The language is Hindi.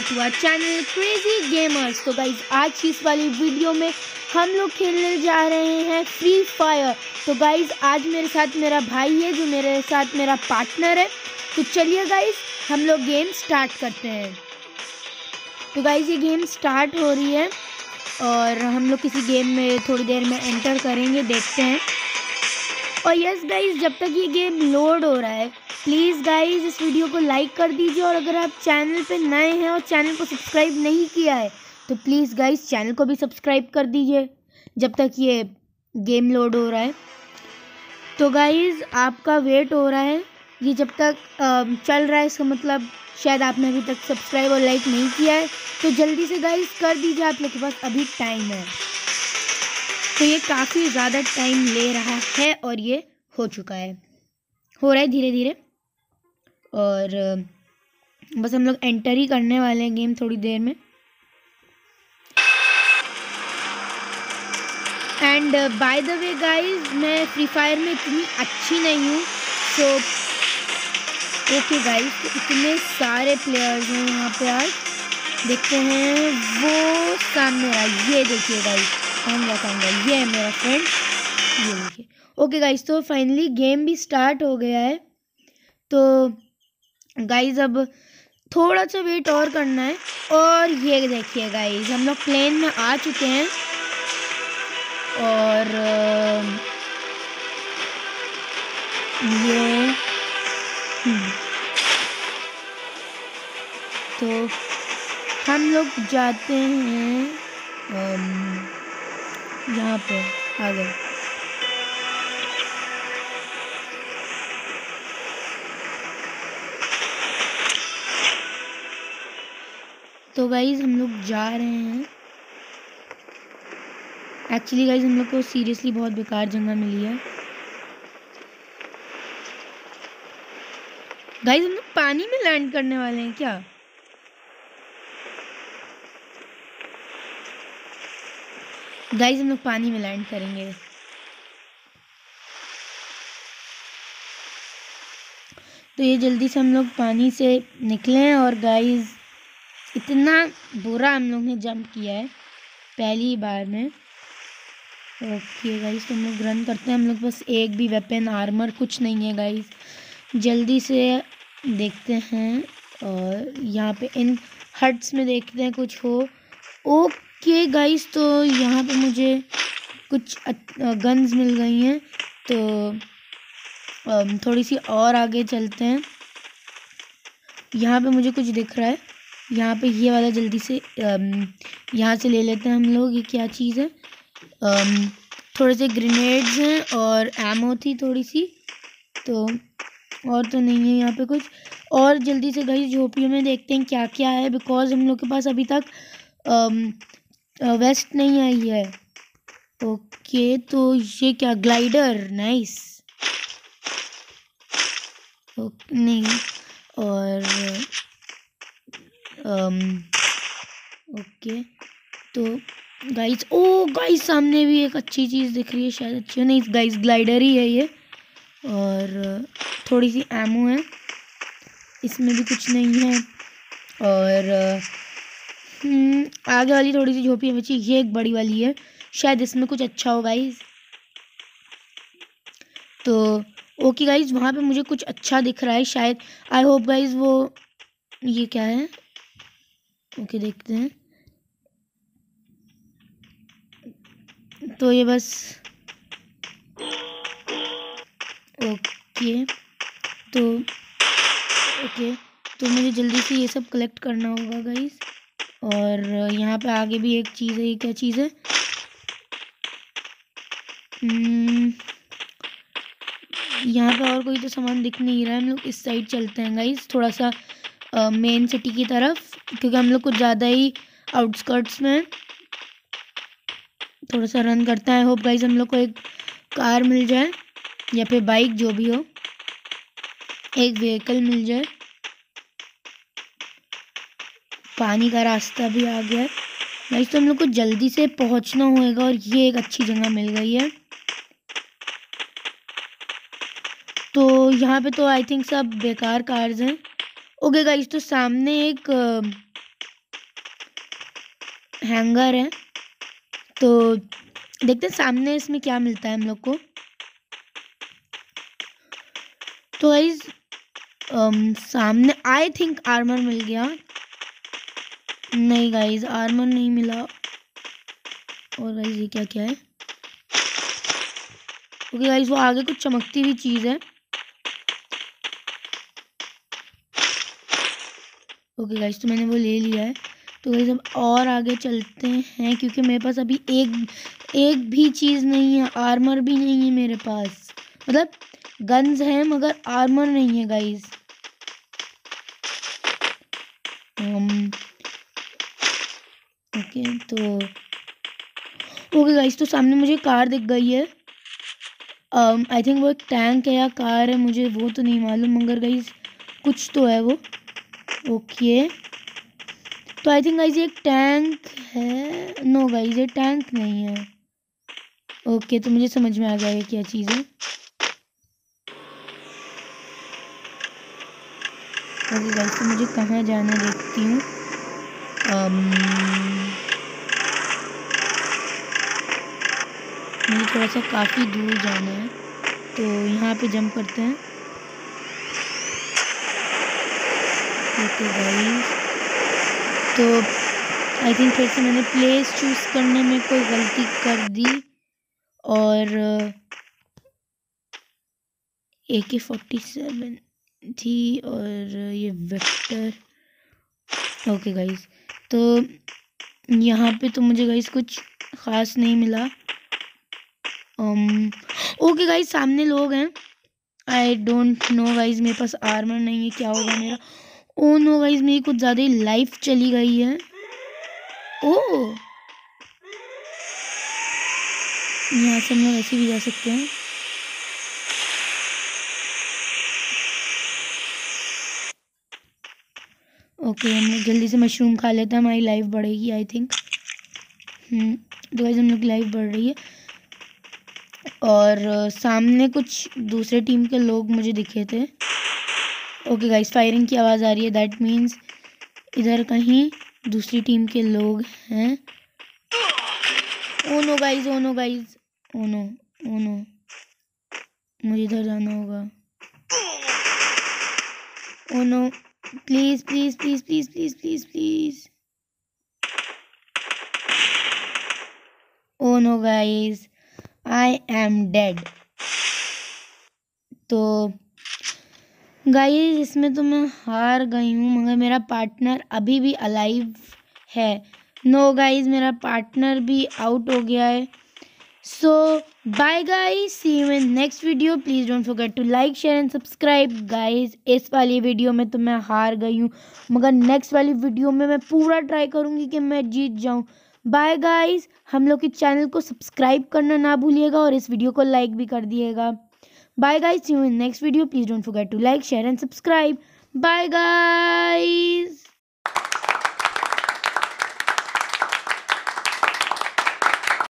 Back to our channel crazy gamers तो गाइज़ आज की इस वाली वीडियो में हम लोग खेलने जा रहे हैं फ्री फायर तो गाइज़ आज मेरे साथ मेरा भाई है, जो मेरे साथ मेरा पार्टनर है. तो चलिए गाइज़ हम लोग गेम स्टार्ट करते हैं. तो गाइज़ ये गेम स्टार्ट हो रही है और हम लोग किसी गेम में थोड़ी देर में एंटर करेंगे, देखते हैं. और यस गाइज़ जब तक ये गेम लोड हो रहा है प्लीज़ गाइज़ इस वीडियो को लाइक कर दीजिए और अगर आप चैनल पे नए हैं और चैनल को सब्सक्राइब नहीं किया है तो प्लीज़ गाइज़ चैनल को भी सब्सक्राइब कर दीजिए जब तक ये गेम लोड हो रहा है। तो गाइज़ आपका वेट हो रहा है। ये जब तक चल रहा है, इसका मतलब शायद आपने अभी तक सब्सक्राइब और लाइक नहीं किया है। तो जल्दी से गाइज़ कर दीजिए, आप लोग के पास अभी टाइम है। तो ये काफ़ी ज़्यादा टाइम ले रहा है और ये हो चुका है। हो रहा है धीरे धीरे और बस हम लोग एंटर ही करने वाले हैं गेम थोड़ी देर में। And by the way guys मैं फ्री फायर में इतनी अच्छी नहीं हूँ सो ओके गाइस तो इतने सारे प्लेयर्स हैं यहाँ पे आज। देखते हैं, वो सामने रहा ये देखिए गाइस कौन कौन गया ये है मेरा फ्रेंड ये देखिए। ओके गाइस तो फाइनली गेम भी स्टार्ट हो गया है तो गाइज़ अब थोड़ा सा वेट और करना है। और ये देखिए गाइज़ हम लोग प्लेन में आ चुके हैं। और ये हम्म, तो हम लोग जाते हैं यहाँ पे आ गए तो गाइज़ हम लोग जा रहे हैं। एक्चुअली गाइज़ हम लोग को सीरियसली बहुत बेकार जगह मिली है। गाइज़ हम लोग पानी में लैंड करने वाले हैं क्या? गाइज़ हम लोग पानी में लैंड करेंगे। तो ये जल्दी से हम लोग पानी से निकलें और गाइज़ इतना बुरा हम लोग ने जंप किया है, पहली बार में। ओके गाइस तो हम लोग रन करते हैं। हम लोग बस एक भी वेपन आर्मर कुछ नहीं है गाइस जल्दी से देखते हैं और यहाँ पे इन हट्स में देखते हैं कुछ हो। ओके गाइस तो यहाँ पे मुझे कुछ गन्स मिल गई हैं। तो थोड़ी सी और आगे चलते हैं। यहाँ पे मुझे कुछ दिख रहा है। यहाँ पे ये वाला जल्दी से यहाँ से ले लेते हैं हम लोग, ये क्या चीज़ है? थोड़े से ग्रेनेड्स हैं और एमो थी थोड़ी सी तो और तो नहीं है यहाँ पे कुछ। और जल्दी से गई झोपड़ियों में देखते हैं क्या क्या है बिकॉज़ हम लोग के पास अभी तक वेस्ट नहीं आई है। ओके तो ये क्या ग्लाइडर नाइस नहीं। और ओके तो गाइस ओ गाइस सामने भी एक अच्छी चीज़ दिख रही है शायद अच्छी नहीं गाइस ग्लाइडर ही है ये। और थोड़ी सी एमो है। इसमें भी कुछ नहीं है। और हम्म, आगे वाली थोड़ी सी झोपड़ी बची ये एक बड़ी वाली है। शायद इसमें कुछ अच्छा हो गाइस तो ओके गाइज़ वहाँ पे मुझे कुछ अच्छा दिख रहा है शायद। आई होप गाइज़ वो ये क्या है? ओके देखते हैं। तो ये बस ओके तो ओके तो मुझे जल्दी से ये सब कलेक्ट करना होगा गाइस और यहाँ पे आगे भी एक चीज़ है ये क्या चीज़ है? हम्म, यहाँ पे और कोई तो सामान दिख नहीं रहा है हम लोग इस साइड चलते हैं गाइस थोड़ा सा मेन सिटी की तरफ़, क्योंकि हम लोग कुछ ज़्यादा ही आउटस्कर्ट्स में थोड़ा सा रन करता है। होप गाइज़ हम लोग को एक कार मिल जाए, या फिर बाइक जो भी हो। एक व्हीकल मिल जाए। पानी का रास्ता भी आ गया है। तो हम लोग को जल्दी से पहुँचना होएगा, और ये एक अच्छी जगह मिल गई है। तो यहाँ पे तो आई थिंक सब बेकार कार्स हैं। ओके गाइज़ तो सामने एक हैंगर है। तो देखते हैं सामने इसमें क्या मिलता है हम लोग को। तो um, सामने आई थिंक आर्मर मिल गया। नहीं गाइज़ आर्मर नहीं मिला। और गाइज़ ये क्या क्या है? ओके गाइज़ वो आगे कुछ चमकती हुई चीज़ है। ओके गाइज़ तो मैंने वो ले लिया है। तो गाइज़ अब और आगे चलते हैं क्योंकि मेरे पास अभी एक एक भी चीज़ नहीं है आर्मर भी नहीं है मेरे पास। मतलब गन्स हैं मगर आर्मर नहीं है गाइज़ ओके तो ओके गाइस तो सामने मुझे कार दिख गई है। आई um, थिंक वो एक टैंक है या कार है मुझे वो तो नहीं मालूम मगर गाइस कुछ तो है वो। ओके। तो आई थिंक गाइस ये एक टैंक है। नो गाइस ये टैंक नहीं है। ओके तो मुझे समझ में आ गया ये क्या चीज़ है। ओके गाइस तो मुझे कहाँ जाना देखती हूँ। Um, मुझे थोड़ा सा काफ़ी दूर जाना है। तो यहाँ पे जंप करते हैं। ओके गाइस तो आई थिंक फिर से मैंने प्लेस चूज़ करने में कोई गलती कर दी। और ए के फोर्टी सेवन थी और ये वेक्टर ओके गाइस तो यहाँ पे तो मुझे गाइस कुछ ख़ास नहीं मिला। ओके गाइज़ सामने लोग हैं। आई डोंट नो गाइज़ मेरे पास आर्मर नहीं है, क्या होगा मेरा? ओ नो गाइज़ मेरी कुछ ज़्यादा ही लाइफ चली गई है। ओ यहाँ से हम लोग ऐसे भी जा सकते हैं। ओके, हम लोग जल्दी से मशरूम खा लेते हैं, हमारी लाइफ बढ़ेगी आई थिंक हम्म तो गाइज़ हम लोग लाइफ बढ़ रही है। और सामने कुछ दूसरे टीम के लोग मुझे दिखे थे। ओके गाइस फायरिंग की आवाज़ आ रही है. दैट मीन्स इधर कहीं दूसरी टीम के लोग हैं. ओ no guys oh no guys oh no oh no मुझे इधर जाना होगा. ओ no please please please please please please please oh no guys I am dead तो गाइस इसमें तो मैं हार गई हूँ मगर मेरा पार्टनर अभी भी अलाइव है। नो no, गाइस मेरा पार्टनर भी आउट हो गया है। So bye guys see you in next video please don't forget to like share and subscribe guys इस वाली वीडियो में तो मैं हार गई हूँ मगर नेक्स्ट वाली वीडियो में मैं पूरा ट्राई करूँगी कि मैं जीत जाऊँ। बाय गाइस हम लोग के चैनल को सब्सक्राइब करना ना भूलिएगा और इस वीडियो को लाइक भी कर दिएगा। Bye guys. See you in next video. Please don't forget to like, share and subscribe. Bye guys.